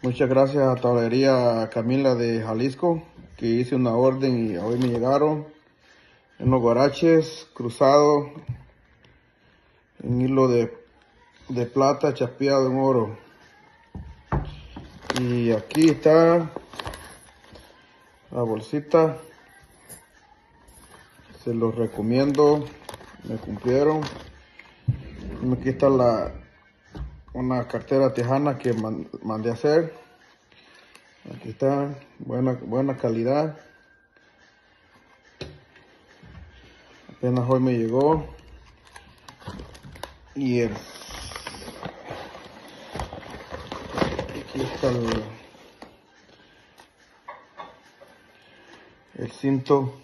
Muchas gracias a Tablería Camila de Jalisco, que hice una orden y hoy me llegaron unos guaraches cruzados en hilo de, de plata chapeado en oro. Y aquí está la bolsita. Se los recomiendo. Me cumplieron. Aquí está la, una cartera tejana que mandé a hacer. Aquí está, buena, buena calidad. Apenas hoy me llegó. Y el, aquí está el, el cinto.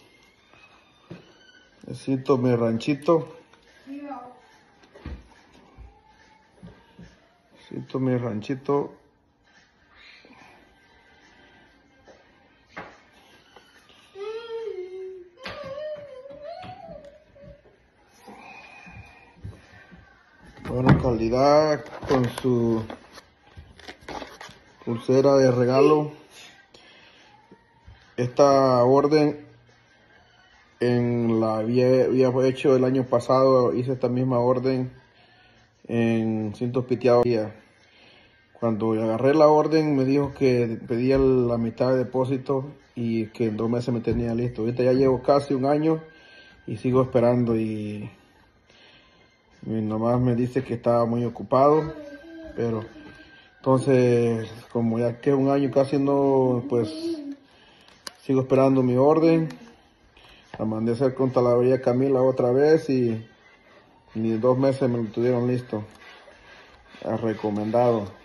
El cinto mi ranchito. Siento mi ranchito. Buena calidad con su pulsera de regalo. Esta orden en la había, había hecho el año pasado, hice esta misma orden en cintos piteados. Cuando agarré la orden me dijo que pedía la mitad de depósito y que en dos meses me tenía listo. Ahorita ya llevo casi un año y sigo esperando y mi mamá me dice que estaba muy ocupado, pero entonces como ya que un año casi no, pues sigo esperando mi orden. La mandé a hacer con Talavería Camila otra vez y ni dos meses me lo tuvieron listo. Recomendado.